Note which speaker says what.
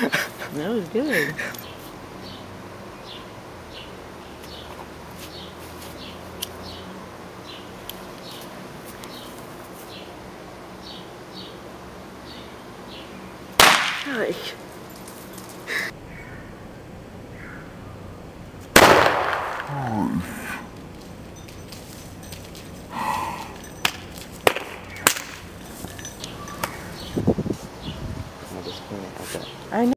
Speaker 1: that was good. Hi. I know.